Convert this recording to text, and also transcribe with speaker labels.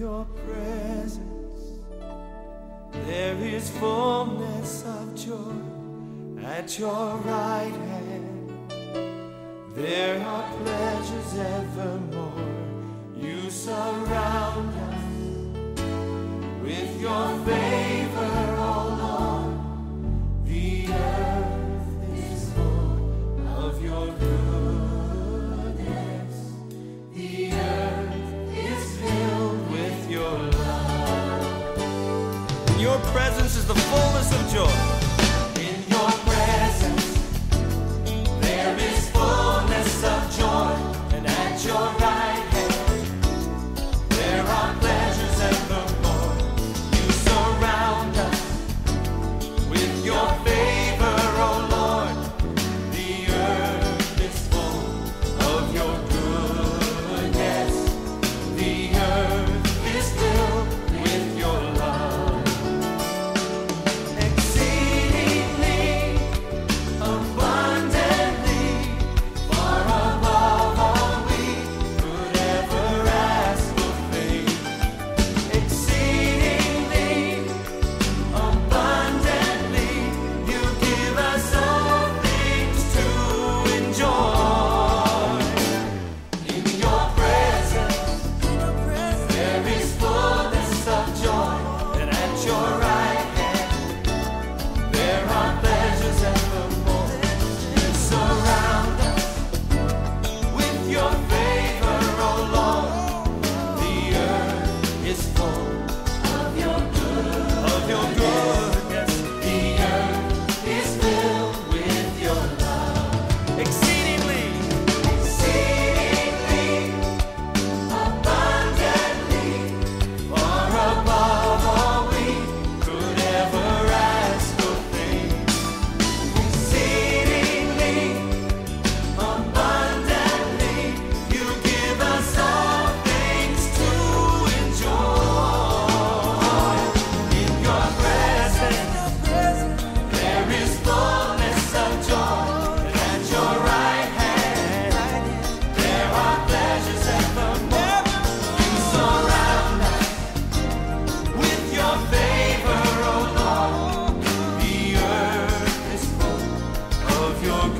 Speaker 1: your presence there is fullness of joy at your right hand. There are pleasures evermore. You surround us with your favor, presence is the fullness of joy. your